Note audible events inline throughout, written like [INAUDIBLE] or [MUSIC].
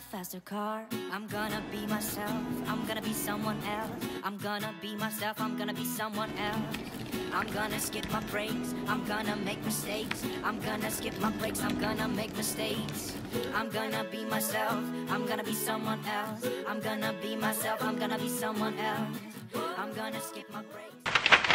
faster car. I'm gonna be myself. I'm gonna be someone else. I'm gonna be myself. I'm gonna be someone else. I'm gonna skip my breaks. I'm gonna make mistakes. I'm gonna skip my breaks. I'm gonna make mistakes. I'm gonna be myself. I'm gonna be someone else. I'm gonna be myself. I'm gonna be someone else. I'm gonna skip my breaks.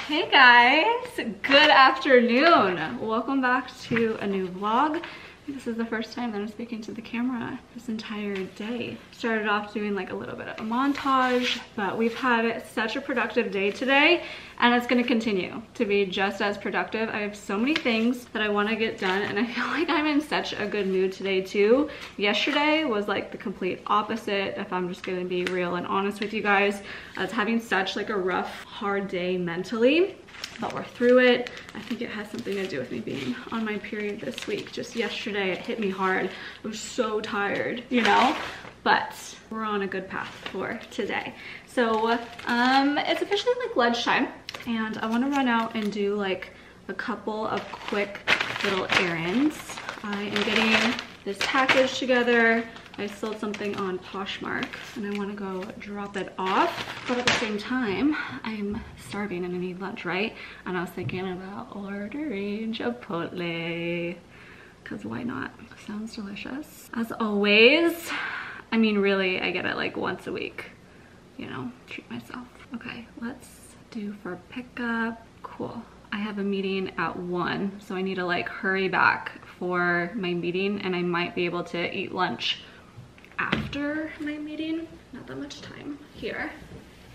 Hey guys, good afternoon. Welcome back to a new vlog. This is the first time that I'm speaking to the camera this entire day. Started off doing like a little bit of a montage, but we've had such a productive day today and it's gonna continue to be just as productive. I have so many things that I wanna get done and I feel [LAUGHS] like I'm in such a good mood today too. Yesterday was like the complete opposite if I'm just gonna be real and honest with you guys. I was having such like a rough, hard day mentally but we're through it. I think it has something to do with me being on my period this week. Just yesterday, it hit me hard. I was so tired, you know? But we're on a good path for today. So um, it's officially like lunchtime and I wanna run out and do like a couple of quick little errands. I am getting this package together. I sold something on Poshmark and I want to go drop it off. But at the same time, I'm starving and I need lunch, right? And I was thinking about ordering Chipotle. Because why not? Sounds delicious. As always, I mean, really, I get it like once a week. You know, treat myself. Okay, let's do for pickup. Cool. I have a meeting at one, so I need to like hurry back for my meeting and I might be able to eat lunch after my meeting. Not that much time here.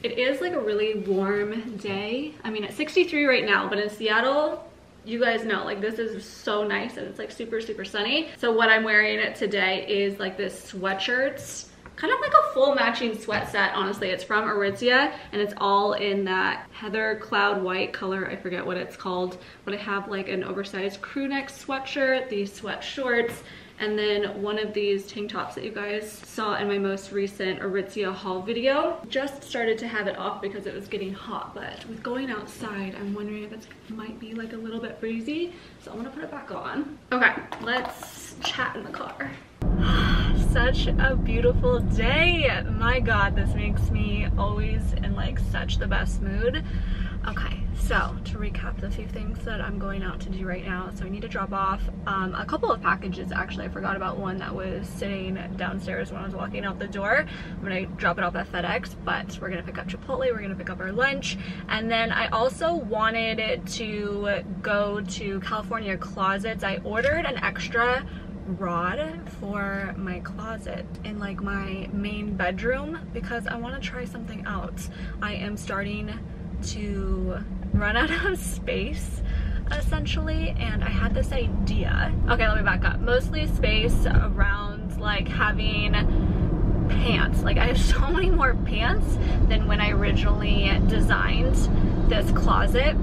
It is like a really warm day. I mean, it's 63 right now, but in Seattle, you guys know, like this is so nice and it's like super, super sunny. So what I'm wearing today is like this sweatshirts kind of like a full matching sweat set, honestly. It's from Aritzia and it's all in that heather cloud white color. I forget what it's called, but I have like an oversized crew neck sweatshirt, these sweat shorts, and then one of these tank tops that you guys saw in my most recent Aritzia haul video. Just started to have it off because it was getting hot, but with going outside, I'm wondering if it might be like a little bit breezy. So I'm gonna put it back on. Okay, let's chat in the car. Such a beautiful day. My God, this makes me always in like such the best mood. Okay, so to recap the few things that I'm going out to do right now. So I need to drop off um, a couple of packages actually. I forgot about one that was sitting downstairs when I was walking out the door. I'm gonna drop it off at FedEx, but we're gonna pick up Chipotle, we're gonna pick up our lunch. And then I also wanted to go to California Closets. I ordered an extra rod for my closet in like my main bedroom because I want to try something out. I am starting to run [LAUGHS] out of space essentially and I had this idea. Okay, let me back up. Mostly space around like having pants. Like I have [LAUGHS] so many more pants than when I originally designed this closet.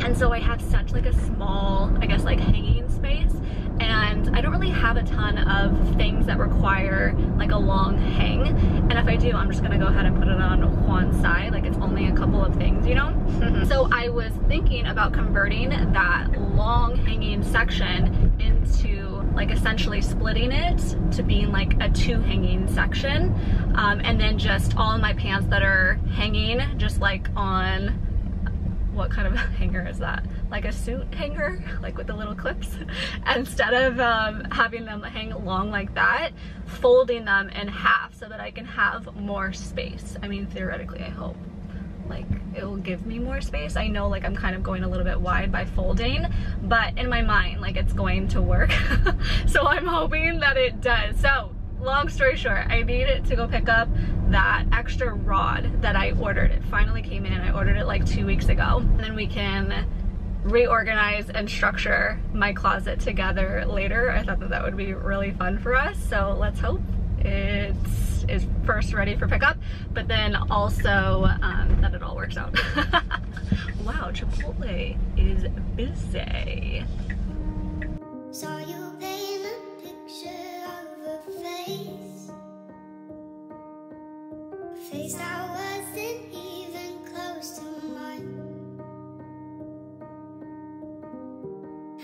And so I have such like a small, I guess like hanging space and I don't really have a ton of things that require like a long hang. And if I do I'm just gonna go ahead and put it on one side. Like it's only a couple of things you know? So I was thinking about converting that long hanging section into like essentially splitting it to being like a two hanging section. Um, and then just all of my pants that are hanging just like on what kind of [LAUGHS] hanger is that like a suit hanger, [LAUGHS] like with the little clips. [LAUGHS] Instead of um, having them hang long like that, folding them in half so that I can have more space. I mean, theoretically, I hope like it will give me more space. I know like I'm kind of going a little bit wide by folding, but in my mind, like it's going to work. so I'm hoping that it does. So long story short, I needed to go pick up that extra rod that I ordered. It finally came in. I ordered it like two weeks ago. And then we can reorganize and structure my closet together later. I thought that that would be really fun for us. So let's hope it's is first ready for pickup, but then also um, that it all works out. [LAUGHS] wow, Chipotle is busy. Face that wasn't even close to mine.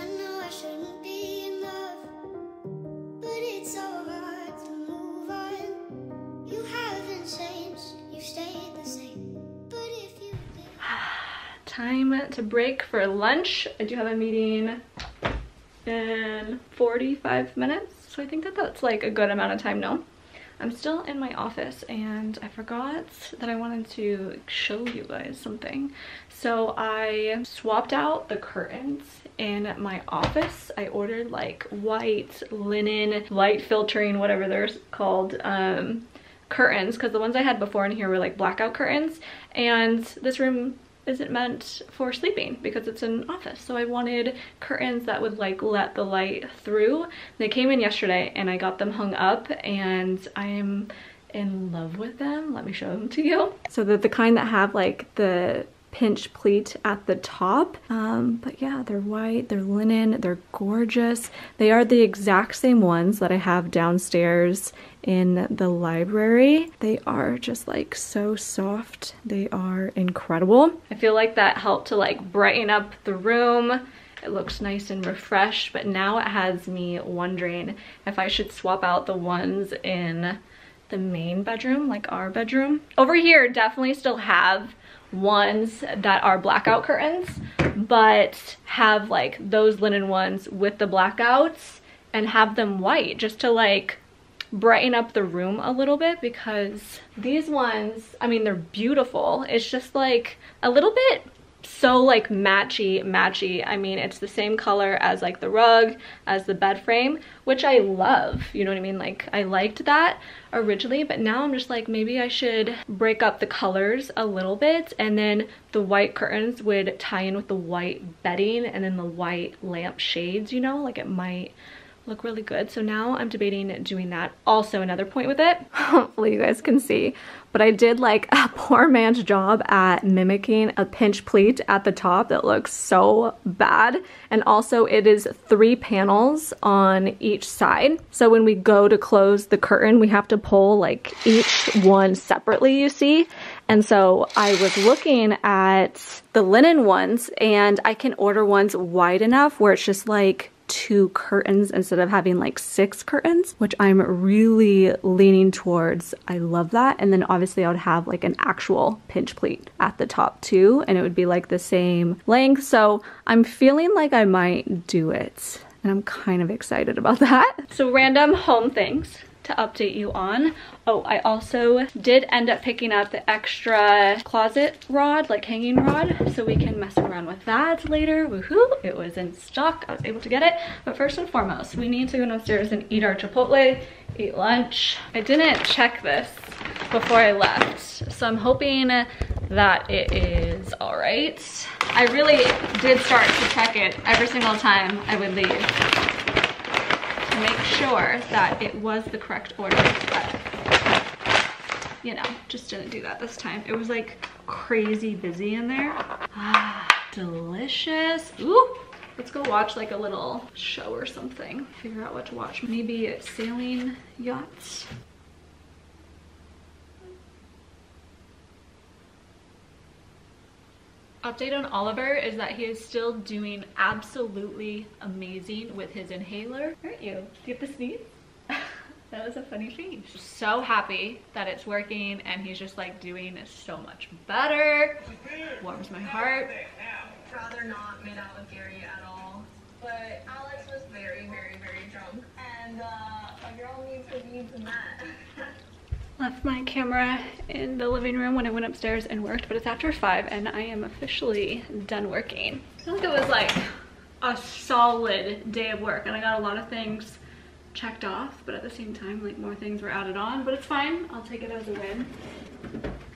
I know I shouldn't be in love, but it's so hard to move on. You haven't changed, you stayed the same. But if you. [SIGHS] Time to break for lunch. I do have a meeting in 45 minutes. So I think that that's like a good amount of time now. I'm still in my office and I forgot that I wanted to show you guys something. So I swapped out the curtains in my office. I ordered like white linen, light filtering, whatever they're called, um, curtains because the ones I had before in here were like blackout curtains and this room isn't meant for sleeping because it's an office. So I wanted curtains that would like let the light through. They came in yesterday and I got them hung up and I am in love with them. Let me show them to you. So they're the kind that have like the pinch pleat at the top. Um, but yeah, they're white, they're linen, they're gorgeous. They are the exact same ones that I have downstairs in the library. They are just like so soft. They are incredible. I feel like that helped to like brighten up the room. It looks nice and refreshed, but now it has me wondering if I should swap out the ones in the main bedroom, like our bedroom. Over here, definitely still have ones that are blackout curtains, but have like those linen ones with the blackouts and have them white just to like brighten up the room a little bit because these ones, I mean, they're beautiful. It's just like a little bit so like matchy matchy. I mean it's the same color as like the rug as the bed frame which i love you know what i mean? Like i liked that originally but now i'm just like maybe i should break up the colors a little bit and then the white curtains would tie in with the white bedding and then the white lamp shades you know? Like it might look really good. So now I'm debating doing that. Also another point with it, [LAUGHS] hopefully you guys can see, but I did like a [LAUGHS] poor man's job at mimicking a pinch pleat at the top that looks so bad. And also it is three panels on each side. So when we go to close the curtain, we have to pull like each one separately, you see? And so I was looking at the linen ones and I can order ones wide enough where it's just like two curtains instead of having like six curtains, which I'm really leaning towards. I love that. And then obviously I would have like an actual pinch pleat at the top too, and it would be like the same length. So I'm feeling like I might do it. And I'm kind of excited about [LAUGHS] that. So random home things to update you on. Oh, I also did end up picking up the extra closet rod, like hanging rod, so we can mess around with that later. Woohoo! It was in stock. I was able to get it. But first and foremost, we need to go downstairs and eat our Chipotle, eat lunch. I didn't check this before I left, so I'm hoping that it is all right. I really did start to check it every single time I would leave make sure that it was the correct order, but you know, just didn't do that this time. It was like crazy busy in there. Ah, delicious. Ooh, let's go watch like a little show or something. Figure out what to watch. Maybe sailing yachts. Update on Oliver is that he is still doing absolutely amazing with his inhaler. Aren't you? Do you have to sneeze? [LAUGHS] that was a funny face. So happy that it's working and he's just like doing so much better. Warms my heart. rather not made out with Gary at all. But Alex was very, very, very drunk. And uh, a girl needs to be to that. [LAUGHS] left my camera in the living room when I went upstairs and worked, but it's after five and I am officially done working. I feel like it was like a solid day of work and I got a lot of things checked off, but at the same time, like more things were added on, but it's fine. I'll take it as a win.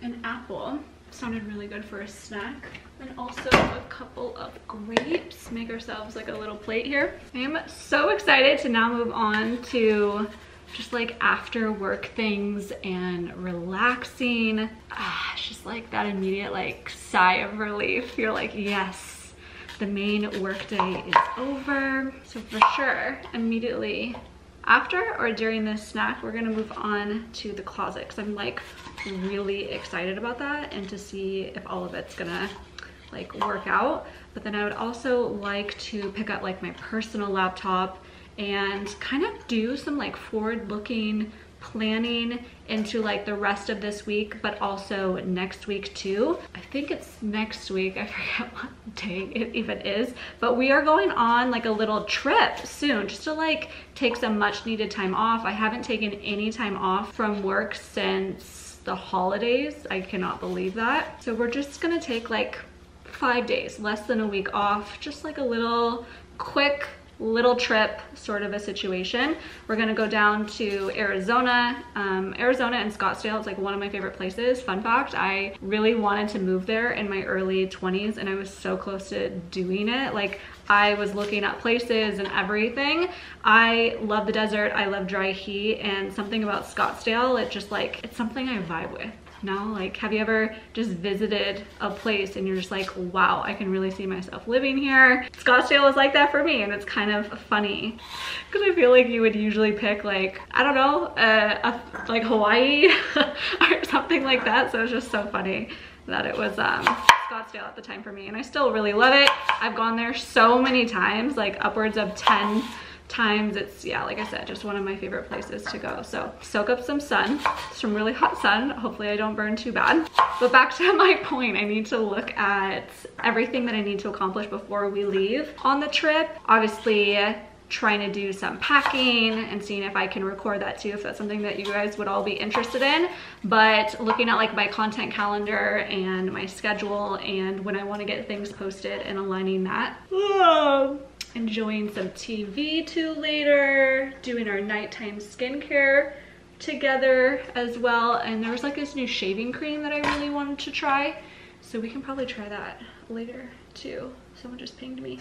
An apple sounded really good for a snack. And also a couple of grapes. Make ourselves like a little plate here. I am so excited to now move on to just like after work things and relaxing. Ah, it's just like that immediate like sigh of relief. You're like, yes, the main work day is over. So for sure, immediately after or during this snack, we're gonna move on to the closet because I'm like really excited about that and to see if all of it's gonna like work out. But then I would also like to pick up like my personal laptop and kind of do some like forward looking planning into like the rest of this week but also next week too. I think it's next week i [LAUGHS] forget what day it even is but we are going on like a little trip soon just to like take some much needed time off. I haven't taken any time off from work since the holidays. I cannot believe that. So we're just gonna take like five days less than a week off just like a little quick little trip sort of a situation. We're gonna go down to Arizona. Um, Arizona and Scottsdale is like one of my favorite places. Fun fact, I really wanted to move there in my early 20s and I was so close to doing it. Like I was looking at places and everything. I love the desert, I love dry heat and something about Scottsdale, it just like, it's something I vibe with no? Like, have you ever just visited a place and you're just like, wow, I can really see myself living here? Scottsdale is like that for me and it's kind of funny because I feel like you would usually pick like, I don't know, uh, a, like Hawaii [LAUGHS] or something like that. So it's just so funny that it was um, Scottsdale at the time for me and I still really love it. I've gone there so many times, like upwards of 10 times it's yeah like i said just one of my favorite places to go. So soak up some sun some really hot sun. Hopefully i don't burn too bad. But back to [LAUGHS] my point i need to look at everything that i need to accomplish before we leave on the trip. Obviously trying to do some packing and seeing if I can record that too if that's something that you guys would all be interested in. But looking at like my content calendar and my schedule and when I want to get things posted and aligning that enjoying some TV too later, doing our nighttime skincare together as well. And there was like this new shaving cream that I really wanted to try. So we can probably try that later too. Someone just pinged me.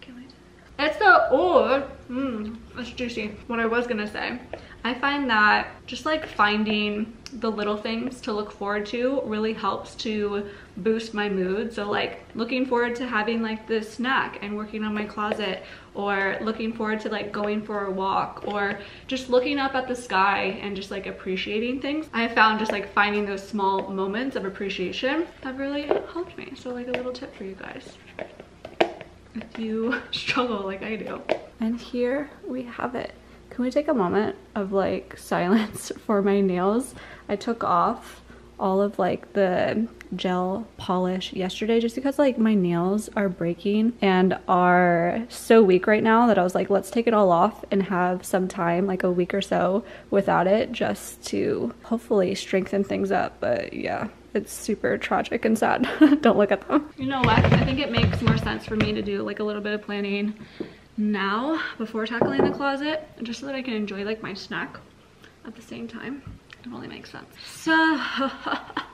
Can't wait. It's the, oh, mmm, it's juicy. What I was gonna say, I find that just like finding the little things to look forward to really helps to boost my mood. So like looking forward to having like this snack and working on my closet or looking forward to like going for a walk or just looking up at the sky and just like appreciating things. I found just like finding those small moments of appreciation have really helped me. So like a little tip for you guys if you [LAUGHS] struggle like I do. And here we have it. Can we take a moment of like [LAUGHS] silence for my nails? I took off all of like the gel polish yesterday just because like my nails are breaking and are so weak right now that I was like let's take it all off and have some time like a week or so without it just to hopefully strengthen things up but yeah it's super tragic and sad. [LAUGHS] Don't look at them. You know what? I think it makes more sense for me to do like a little bit of planning now before tackling the closet just so that I can enjoy like my snack at the same time. It only makes sense. So [LAUGHS]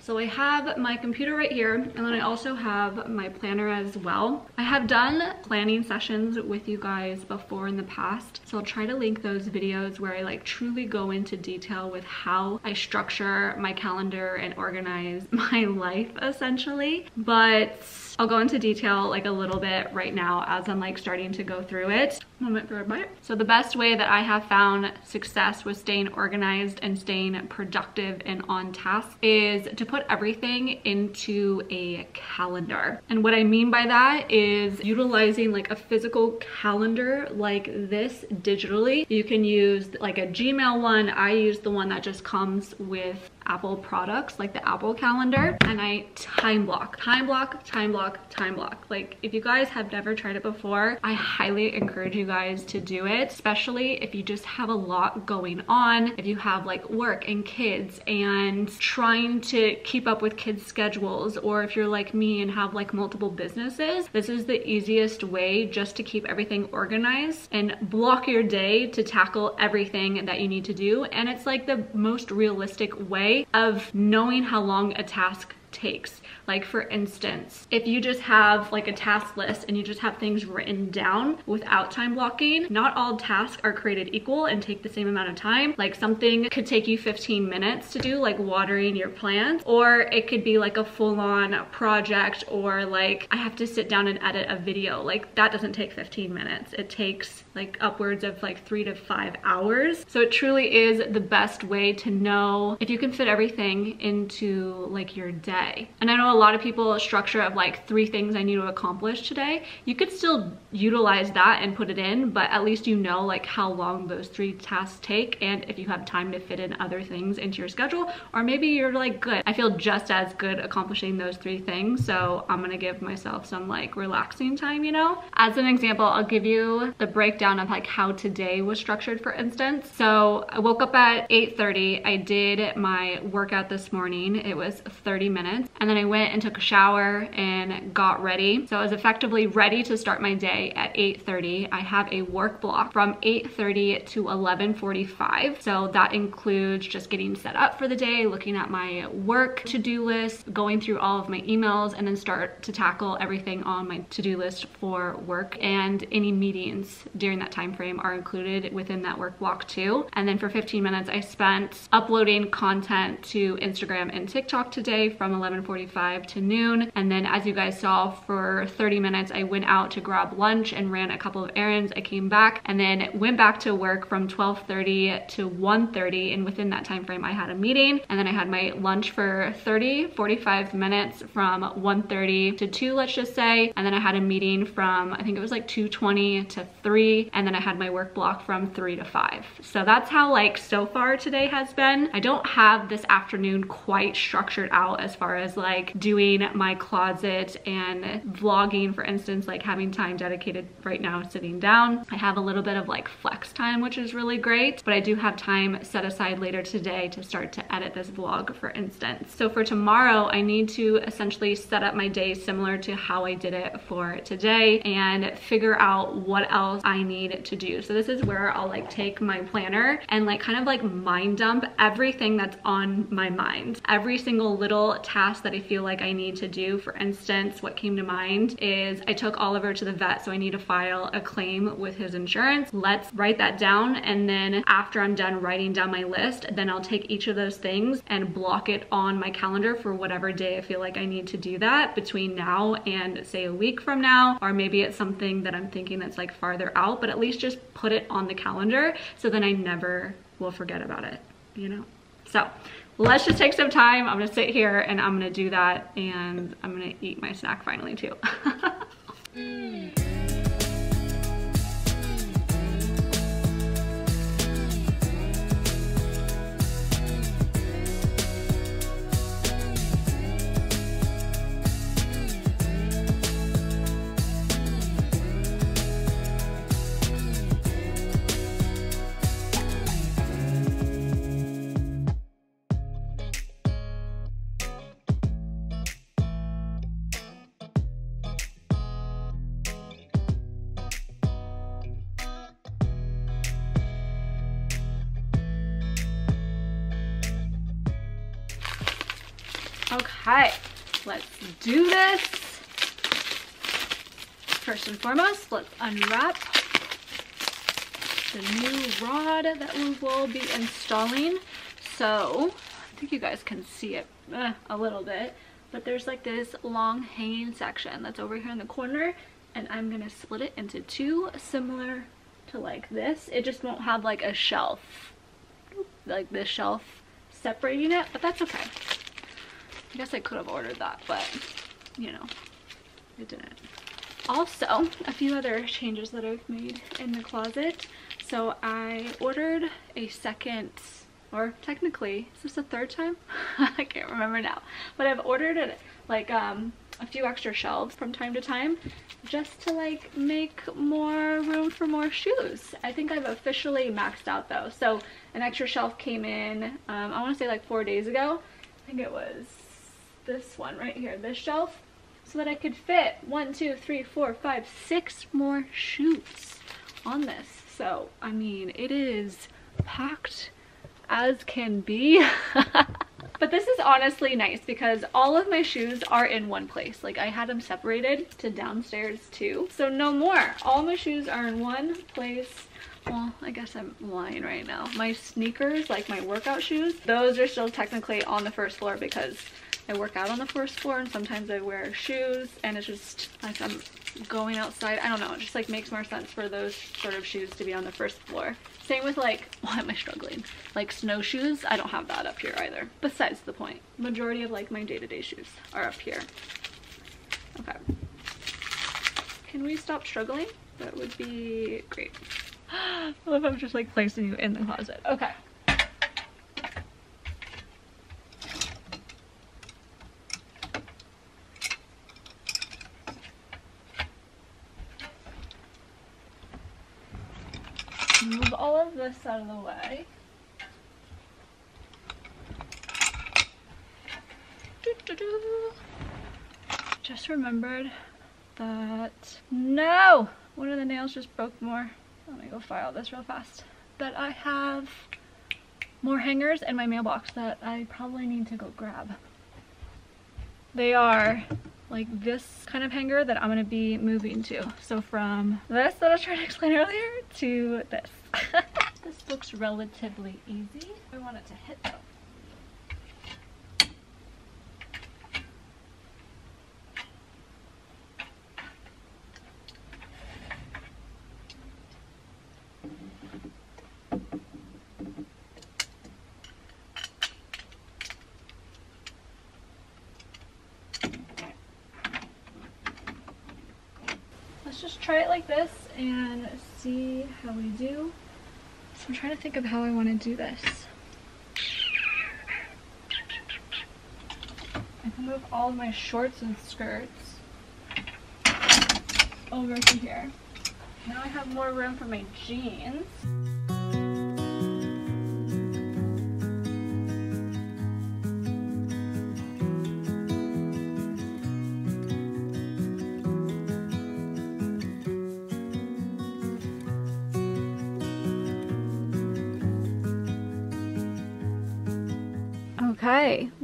So I have my computer right here and then I also have my planner as well. I have done planning sessions with you guys before in the past. So I'll try to link those videos where I like truly go into detail with how I structure my calendar and organize [LAUGHS] my life essentially. But I'll go into detail like a little bit right now as I'm like starting to go through it. Moment for a bite. So the best way that I have found success with staying organized and staying productive and on task is to put everything into a calendar. And what I mean by that is utilizing like a physical calendar like this digitally. You can use like a Gmail one. I use the one that just comes with Apple products like the Apple calendar and I time block, time block, time block, time block. Like if you guys have never tried it before, I highly encourage you guys to do it, especially if you just have a lot going on, if you have like work and kids and trying to keep up with kids schedules or if you're like me and have like multiple businesses, this is the easiest way just to keep everything organized and block your day to tackle everything that you need to do. And it's like the most realistic way of knowing how long a task takes. Like for instance, if you just have like a task list and you just have things written down without time blocking, not all tasks are created equal and take the same amount of time. Like something could take you 15 minutes to do, like watering your plants, or it could be like a full-on project or like I have to sit down and edit a video. Like that doesn't take 15 minutes. It takes like upwards of like three to five hours. So it truly is the best way to know if you can fit everything into like your day. And I know a lot of people structure of like three things I need to accomplish today. You could still utilize that and put it in, but at least you know like how long those three tasks take and if you have time to fit in other things into your schedule, or maybe you're like, good, I feel just as good accomplishing those three things. So I'm gonna give myself some like relaxing time, you know? As an example, I'll give you the breakdown of like how today was structured, for instance. So I woke up at 8.30. I did my workout this morning. It was 30 minutes. And then I went and took a shower and got ready. So I was effectively ready to start my day at 8.30. I have a work block from 8.30 to 11.45. So that includes just getting set up for the day, looking at my work to-do list, going through all of my emails, and then start to tackle everything on my to-do list for work. And any meetings during that time frame are included within that work block too. And then for 15 minutes, I spent uploading content to Instagram and TikTok today from 11.45 to noon. And then as you guys saw, for 30 minutes, I went out to grab lunch and ran a couple of errands. I came back and then went back to work from 12.30 to 1.30. And within that time frame, I had a meeting and then I had my lunch for 30, 45 minutes from 1.30 to 2, let's just say. And then I had a meeting from, I think it was like 2.20 to 3. And then I had my work block from 3 to 5. So that's how like so far today has been. I don't have this afternoon quite structured out as far as like doing my closet and vlogging, for instance, like having time dedicated right now sitting down. I have a little bit of like flex time, which is really great, but I do have time set aside later today to start to edit this vlog, for instance. So for tomorrow, I need to essentially set up my day similar to how I did it for today and figure out what else I need to do. So this is where I'll like take my planner and like kind of like mind dump everything that's on my mind. Every single little task that I feel like I need to do. For instance, what came to mind is I took Oliver to the vet, so I need to file a claim with his insurance. Let's write that down. And then after I'm done writing down my list, then I'll take each of those things and block it on my calendar for whatever day I feel like I need to do that between now and say a week from now, or maybe it's something that I'm thinking that's like farther out, but at least just put it on the calendar so then I never will forget about it, you know? So let's just take some time. I'm gonna sit here and I'm gonna do that and I'm gonna eat my snack finally too. [LAUGHS] unwrap the new rod that we will be installing. So, I think you guys can see it eh, a little bit, but there's like this long hanging section that's over here in the corner, and I'm gonna split it into two similar to like this. It just won't have like a shelf, like this shelf separating it, but that's okay. I guess I could have ordered that, but you know, it didn't. Also, a few other changes that I've made in the closet. So I ordered a second, or technically, is this the third time? [LAUGHS] I can't remember now. But I've ordered it like um, a few extra shelves from time to time just to like make more room for more shoes. I think I've officially maxed out though. So an extra shelf came in, um, I want to say like four days ago. I think it was this one right here, this shelf, so that I could fit one, two, three, four, five, six more shoes on this. So, I mean, it is packed as can be. [LAUGHS] but this is honestly nice because all of my shoes are in one place. Like I had them separated to downstairs too. So no more. All my shoes are in one place well i guess i'm lying right now my sneakers like my workout shoes those are still technically on the first floor because I work out on the first floor and sometimes I wear shoes and it's just like I'm going outside. I don't know, it just like makes more sense for those sort of shoes to be on the first floor. Same with like, [LAUGHS] why am I struggling? Like snowshoes, I don't have that up here either. Besides the point, majority of like my day-to-day -day shoes are up here. Okay. Can we stop struggling? That would be great. [GASPS] I love I'm just like placing you in the closet. Okay. move all of this out of the way. Doo -doo -doo. Just remembered that, no! One of the nails just broke more. Let me go file this real fast. That I have more hangers in my mailbox that I probably need to go grab. They are like this kind of hanger that I'm to be moving to. So from this that I was trying to explain earlier to this. [LAUGHS] this looks relatively easy. I want it to hit though. let's just try it like this and see how we do. So I'm trying to think of how I want to do this. I can move all of my shorts and skirts over to here. Now I have more room for my jeans.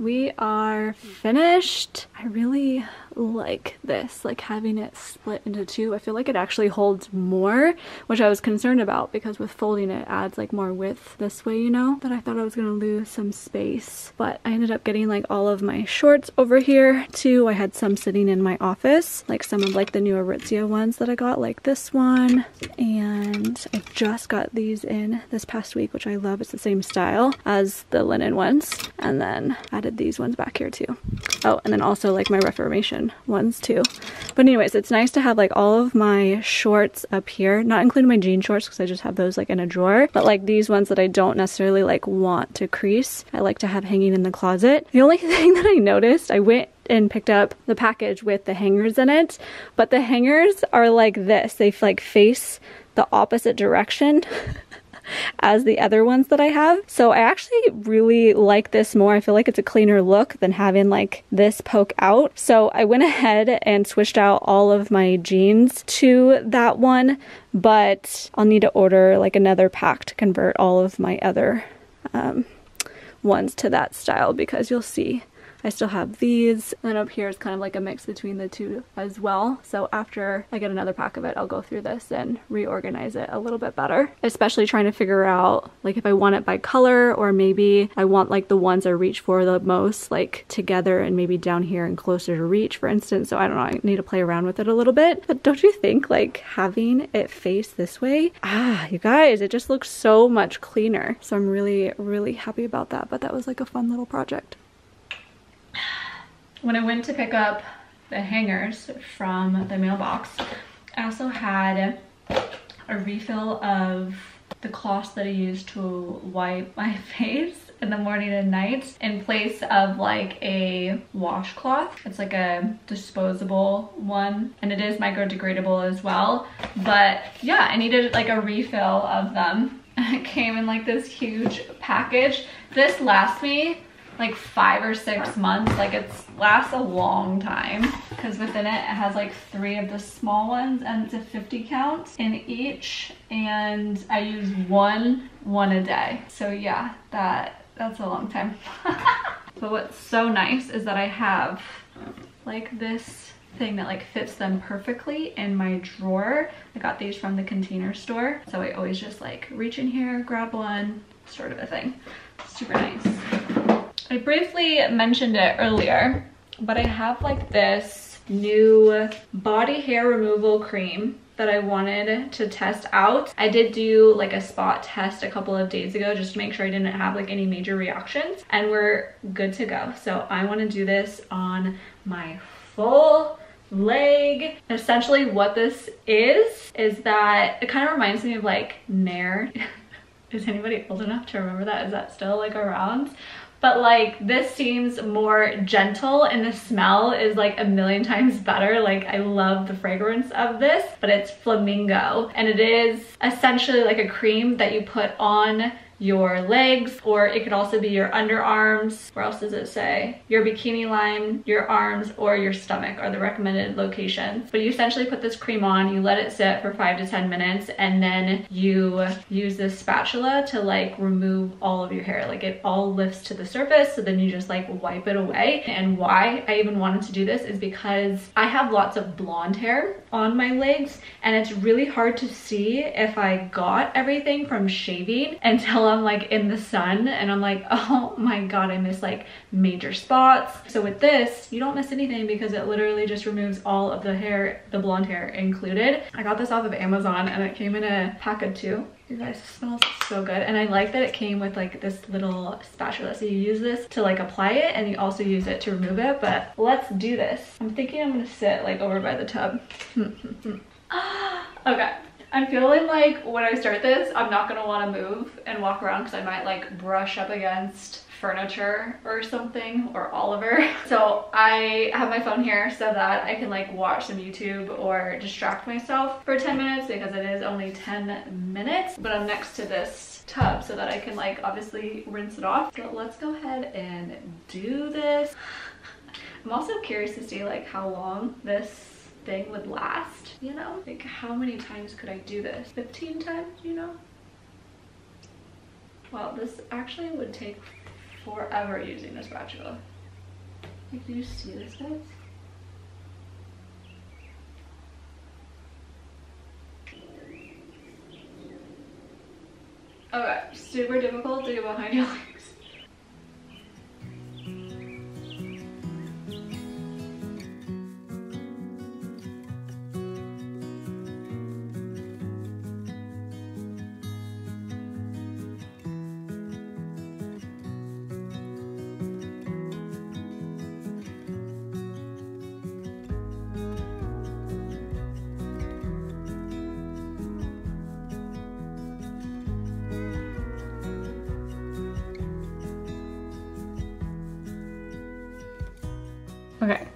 We are finished. I really like this, like having it split into two. I feel like it actually holds more, which I was concerned about because with folding it adds like more width this way, you know? But I thought I was gonna lose some space. But I ended up getting like all of my shorts over here too. I had some sitting in my office, like some of like the new Aritzia ones that I got, like this one. And I just got these in this past week, which I love. It's the same style as the linen ones. And then added these ones back here too. Oh, and then also like my Reformation ones too. But anyways, it's nice to have like all of my shorts up here, not including my jean shorts because I just have those like in a drawer, but like these ones that I don't necessarily like want to crease, I like to have hanging in the closet. The only [LAUGHS] thing that I noticed, I went and picked up the package with the hangers in it, but the hangers are like this. They like face the opposite direction. [LAUGHS] as the other ones that I have. So I actually really like this more. I feel like it's a cleaner look than having like this poke out. So I went ahead and switched out all of my jeans to that one, but I'll need to order like another pack to convert all of my other um, ones to that style because you'll see I still have these. And then up here is kind of like a mix between the two as well. So after I get another pack of it, I'll go through this and reorganize it a little bit better. Especially trying to figure out like if I want it by color or maybe I want like the ones I reach for the most like together and maybe down here and closer to reach for instance. So I don't know, I need to play around with it a little bit. But don't you think like having it face this way, ah, you guys, it just looks so much cleaner. So I'm really, really happy about that. But that was like a fun little project when I went to pick up the hangers from the mailbox, I also had a refill of the cloths that I use to wipe [LAUGHS] my face in the morning and night in place of like a washcloth. It's like a disposable one and it is microdegradable as well. But yeah, I needed like a refill of them. [LAUGHS] It came in like this huge package. This lasts me like five or six months. Like it lasts a long time because within it, it has like three of the small ones and it's a 50 count in each. And I use one, one a day. So yeah, that that's a long time. [LAUGHS] but what's so nice is that I have like this thing that like fits them perfectly in my drawer. I got these from the container store. So I always just like reach in here, grab one, sort of a thing. Super nice. I briefly mentioned it earlier, but I have like this new body hair removal cream that I wanted to test out. I did do like a spot test a couple of days ago just to make sure I didn't have like any major reactions and we're good to go. So I want to do this on my full leg. Essentially what this is, is that it kind of reminds me of like Nair. [LAUGHS] is anybody old enough to remember that? Is that still like around? But like this seems more gentle and the smell is like a million times better. Like I love the fragrance of this, but it's flamingo and it is essentially like a cream that you put on your legs or it could also be your underarms. Where else does it say? Your bikini line, your arms, or your stomach are the recommended locations. But you essentially put this cream on, you let it sit for five to 10 minutes, and then you use this spatula to like remove all of your hair. Like it all lifts to the surface, so then you just like wipe it away. And why I even wanted to do this is because I have lots of blonde hair on my legs, and it's really hard to see if I got everything from shaving [LAUGHS] until I'm like in the sun and I'm like, [LAUGHS] oh my God, I miss like major spots. So with this, you don't miss anything because it literally just removes all of the hair, the blonde hair included. I got this off of Amazon and it came in a pack of two. You guys, smells so good. And I like that it came with like this little spatula. So you use this to like apply it and you also use it to remove it. But let's do this. I'm thinking I'm gonna sit like over by the tub. [LAUGHS] okay. I'm feeling like when I start this, I'm not gonna wanna move and walk around because I might like brush up against furniture or something or Oliver. [LAUGHS] So I have my phone here so that I can like watch some YouTube or distract myself for 10 minutes because it is only 10 minutes. But I'm next to this tub so that I can like obviously rinse it off. So let's go ahead and do this. I'm also curious to see like how long this thing would last, you know? Like how many times could I do this? 15 times, you know? Well, this actually would take forever using this spatula. Like, do you see this, guys? Okay, super difficult to get behind your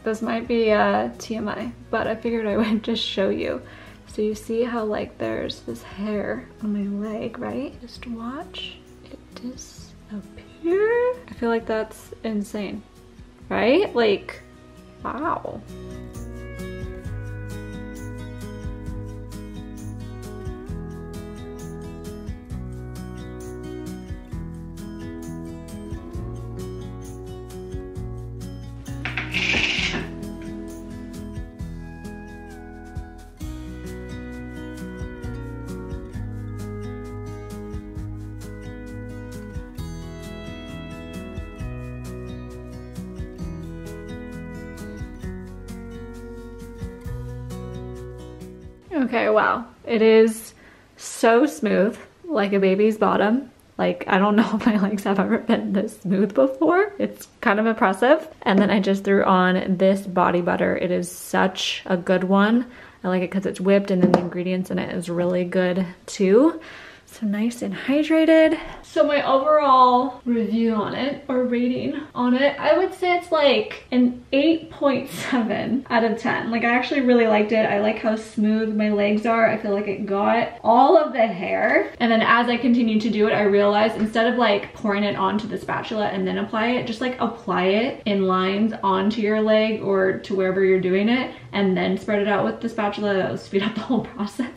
this might be uh, TMI, but I figured I [LAUGHS] would just show you. So you see how like there's this hair on my leg, right? Just watch it disappear. I feel like that's insane, right? Like, wow. Okay, wow. It is so smooth, like a baby's bottom. Like, I don't [LAUGHS] know if my legs have ever been this smooth before. It's kind of impressive. And then I just threw on this body butter. It is such a good one. I like it because it's whipped and then the ingredients in it is really good too. So nice and hydrated. So my overall review on it or rating on it, I would say it's like an 8.7 out of 10. Like I actually really liked it. I like how smooth my legs are. I feel like it got all of the hair. And then as I continued to do it, I realized instead of like pouring it onto the spatula and then apply it, just like apply it in lines onto your leg or to wherever you're doing it and then spread it out with the spatula. That will speed up the whole [LAUGHS] process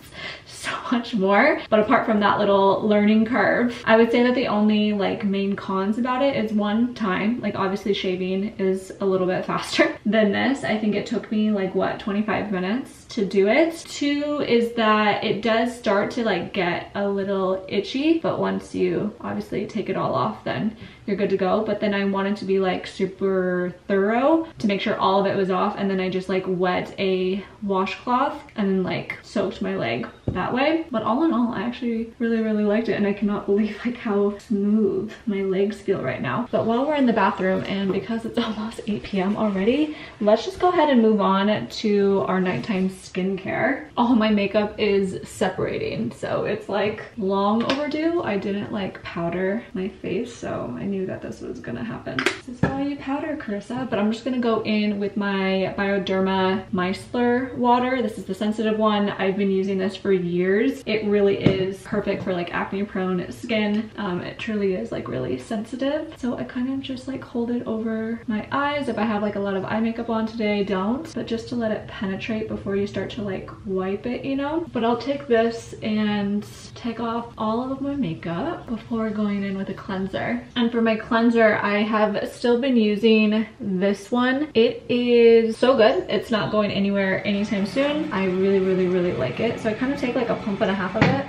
so [LAUGHS] much more. But apart from that little learning curve, I would say that the only like main cons about it is one time, like obviously shaving is a little bit [LAUGHS] faster than this. I think it took me like what, 25 minutes to do it. Two is that it does start to like get a little itchy, but once you obviously take it all off, then you're good to go. But then I wanted to be like super thorough to make sure all of it was off. And then I just like wet a washcloth and then like soaked my leg that way. But all in all, I actually really, really liked it. And I cannot believe like how smooth my legs feel right now. But while we're in the bathroom and because it's [LAUGHS] almost 8 p.m. already, let's just go ahead and move on to our nighttime skincare. All my makeup is separating. So it's like long overdue. I didn't like powder my face. So I knew that this was gonna happen. This is why powder, Carissa. But I'm just gonna go in with my Bioderma Micellar water. This is the sensitive one. I've been using this for years. It really is perfect for like acne prone skin. Um, it truly is like really sensitive. So I kind of just like hold it over my eyes. If I have like a lot of eye makeup on today, don't. But just to let it penetrate before you start to like wipe it, you know? But I'll take this and take off all of my makeup before going in with a cleanser. And for my cleanser, I have still been using this one. It is so good. It's not going anywhere anytime soon. I really, really, really like it. So I kind of take like a pump and a half of it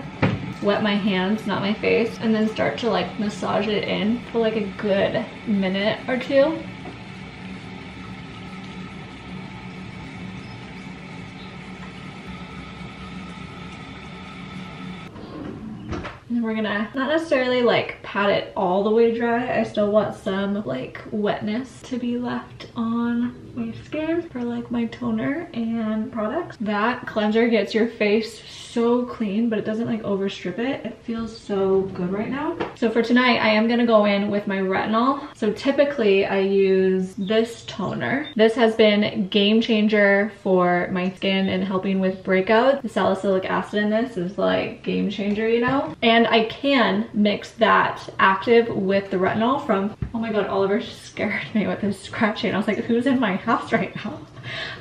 wet my hands, not my face, and then start to like massage it in for like a good minute or two. We're gonna not necessarily like pat it all the way dry. I still want some like wetness to be left on skin for like my toner and products. That cleanser gets your face so clean, but it doesn't like overstrip it. It feels so good right now. So for tonight, I am gonna go in with my retinol. So typically I use this toner. This has been game changer for my skin and helping with breakouts. The salicylic acid in this is like game changer, you know? And I can mix that active with the retinol from, oh my God, Oliver [LAUGHS] scared me with his scratching. I was like, who's in my house [LAUGHS] right now?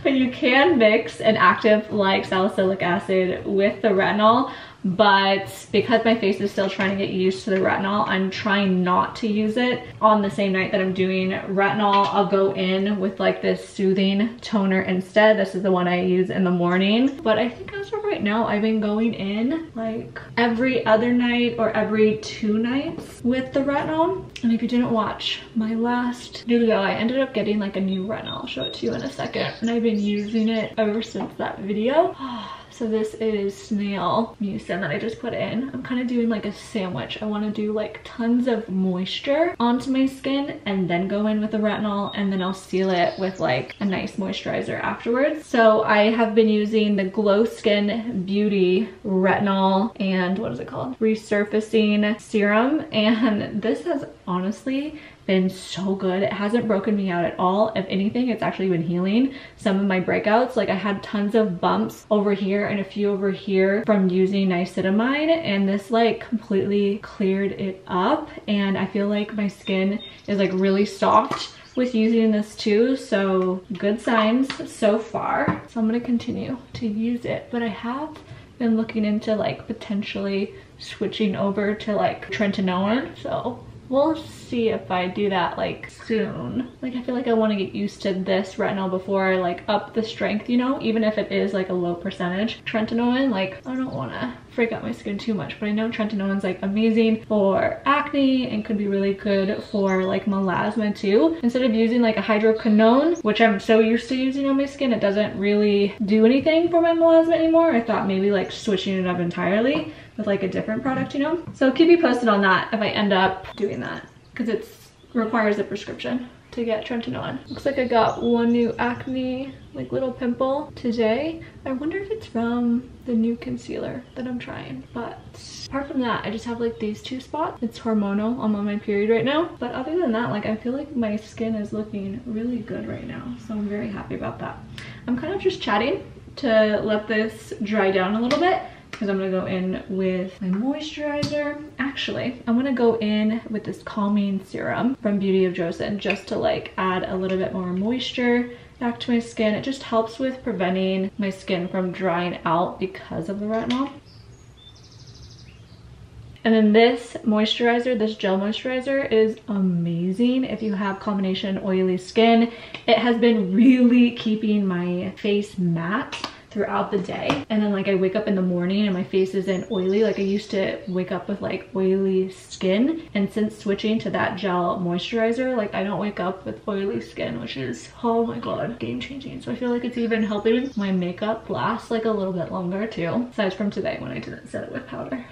But you can mix an active like salicylic acid with the retinol but because my face is still trying to get used to the retinol, I'm trying not to use it on the same night that I'm doing retinol. I'll go in with like this soothing toner instead. This is the one I use in the morning, but I think as of right now, I've been going in like every other night or every two nights with the retinol. And if you didn't watch my last video, I ended up getting like a new retinol. I'll show it to you in a second. And I've been using it ever since that video. [SIGHS] So this is snail mucin that I just put in. I'm kind of doing like a sandwich. I want to do like tons of moisture onto my skin and then go in with the retinol and then I'll seal it with like a nice moisturizer afterwards. So I have been using the Glo Skin Beauty Retinol and what is it called? Resurfacing Serum and this has honestly been so good. It hasn't broken me out at all. If anything, it's actually been healing some of my breakouts. Like I had tons of bumps over here and a few over here from using niacinamide and this like completely cleared it up and I feel like my skin is like really soft with using this too so good signs so far so i'm going to continue to use it but i have been looking into like potentially switching over to like tretinoin so we'll see if I do that like soon. Like I feel like I want to get used to this retinol before I like up the strength, you know, even if it is like a low percentage tretinoin, like I don't want to freak out my skin too much, but I know tretinoin like amazing for acne and could be really good for like melasma too. Instead of using like a hydroquinone, which I'm so used to using on my skin, it doesn't really do anything for my melasma anymore. I thought maybe like switching it up entirely with like a different product, you know? So keep you posted on that if I end up doing that because it requires a prescription to get tretinoin. Looks like I got one new acne, like little pimple today. I wonder if it's from the new concealer that I'm trying, but apart from that, I just have like these two spots. It's hormonal, I'm on my period right now. But other than that, like I feel like my skin is looking really good right now. So I'm very happy about that. I'm kind of just chatting to let this dry down a little bit because I'm gonna go in with my moisturizer. Actually, I'm gonna go in with this calming serum from Beauty of Joseon just to like add a little bit more moisture back to my skin. It just helps with preventing my skin from drying out because of the retinol. And then this moisturizer, this gel moisturizer is amazing if you have combination oily skin. It has been really keeping my face matte throughout the day. And then like I wake up in the morning and my face isn't oily like I used to wake up with like oily skin. And since switching to that gel moisturizer like I don't wake up with oily skin which is oh my god game changing so I feel like it's even helping my makeup last like a little bit longer too aside from today when I didn't set it with powder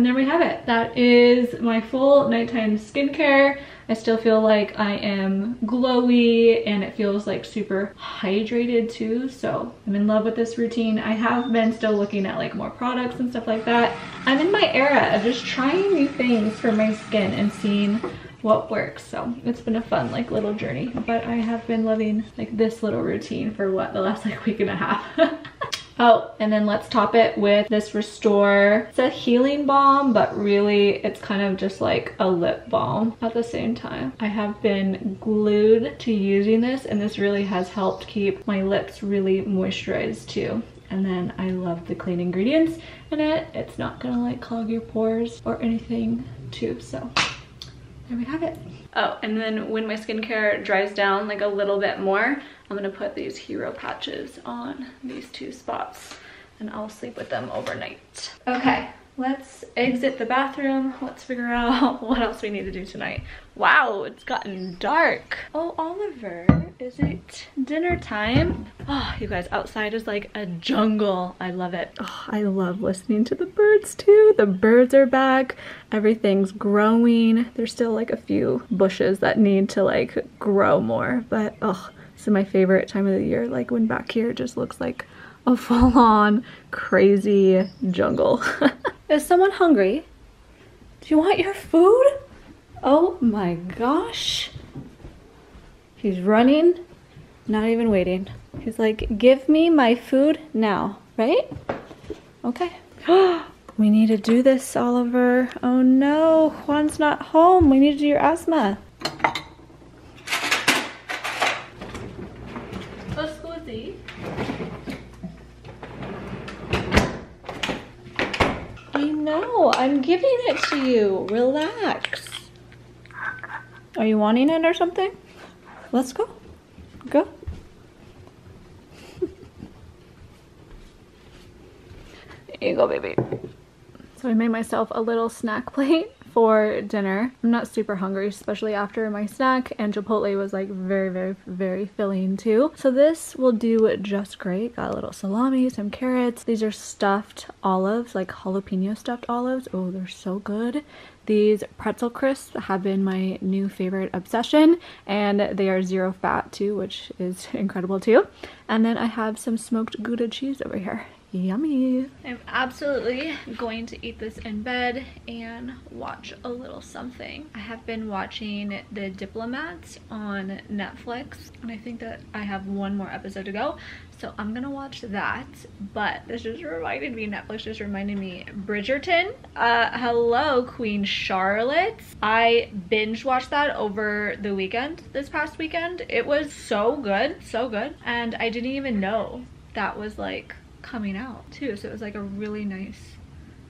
and there we have it that is my full nighttime skincare I still feel like I am glowy and it feels like super hydrated too. So I'm in love with this routine. I have been still looking at like more products and stuff like that. I'm in my era of just trying new things for my skin and seeing what works so it's been a fun like little journey but i have been loving like this little routine for what the last like week and a half [LAUGHS] Oh, and then let's top it with this Restore. It's a healing balm, but really it's kind of just like a lip balm at the same time. I have been glued to using this and this really has helped keep my lips really moisturized too. And then I love the clean ingredients in it. It's not gonna like clog your pores or anything too, so there we have it. Oh, and then when my skincare dries down like a little bit more, I'm gonna put these hero patches on these two spots and I'll sleep with them overnight. Okay, let's exit the bathroom. Let's figure out [LAUGHS] what else we need to do tonight. Wow, it's gotten dark. Oh, Oliver, is it dinner time? Oh, you guys, outside is like a jungle. I love it. Oh, I love listening to the birds too. The birds are back. Everything's growing. There's still like a few bushes that need to like grow more, but oh, this is my favorite time of the year. Like when back here just looks like a [LAUGHS] full-on crazy jungle. [LAUGHS] is someone hungry? Do you want your food? Oh my gosh. He's running, not even waiting. He's like, give me my food now, right? Okay. [GASPS] we need to do this, Oliver. Oh no, Juan's not home. We need to do your asthma. I'm giving it to you. Relax. Are you wanting it or something? Let's go. Go. Here you go, baby. So I made myself a little snack plate for dinner. I'm not super hungry, especially after my snack, and Chipotle was like very, very, very filling too. So this will do just great. Got a little salami, some carrots. These are stuffed olives, like jalapeno stuffed olives. Oh, they're so good. These pretzel crisps have been my new favorite obsession and they are zero fat too, which is [LAUGHS] incredible too. And then I have some smoked Gouda cheese over here. Yummy. I'm absolutely going to eat this in bed and watch a little something. I have been watching The Diplomats on Netflix and I think that I have one more episode to go. So I'm gonna watch that, but this just reminded me, Netflix just reminded me, Bridgerton. Uh, hello, Queen Charlotte. I binge watched that over the weekend, this past weekend. It was so good, so good. And I didn't even know that was like coming out too. So it was like a really nice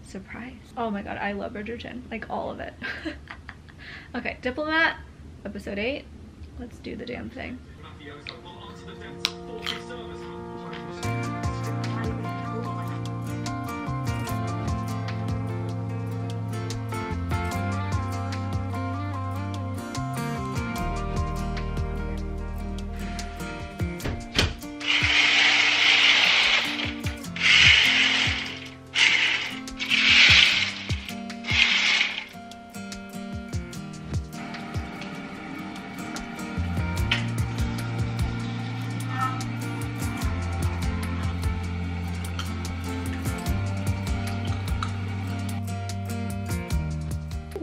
surprise. Oh my god, I love Bridgerton. Like all of it. [LAUGHS] okay, Diplomat, episode 8. Let's do the damn thing.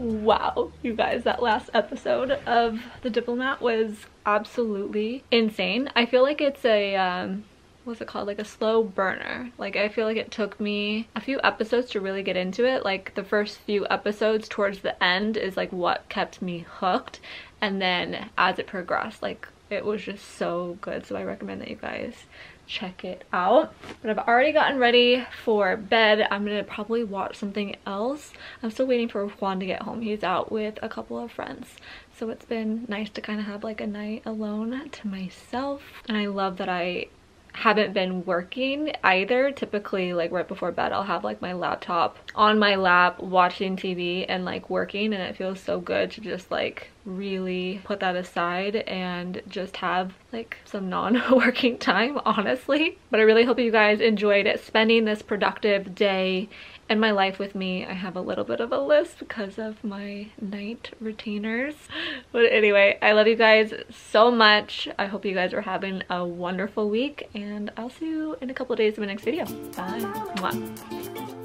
Wow you guys that last episode of the diplomat was absolutely insane. I feel like it's a um what's it called? Like a slow burner. Like i feel like it took me a few episodes to really get into it. Like the first few episodes towards the end is like what kept me hooked. And then as it progressed like it was just so good. So i recommend that you guys check it out. But i've already gotten ready for bed. I'm gonna probably watch something else. I'm still waiting for juan to get home. He's out with a couple of friends. So it's been nice to kind of have like a night alone to myself. And i love that i haven't been working either. Typically like right before bed i'll have like my laptop on my lap watching tv and like working and it feels so good to just like really put that aside and just have like some non-working [LAUGHS] time honestly. But i really hope you guys enjoyed spending this productive day in my life with me i have a little bit of a list because of my night retainers. But anyway i love you guys so much. I hope you guys are having a wonderful week and i'll see you in a couple days in my next video. Bye.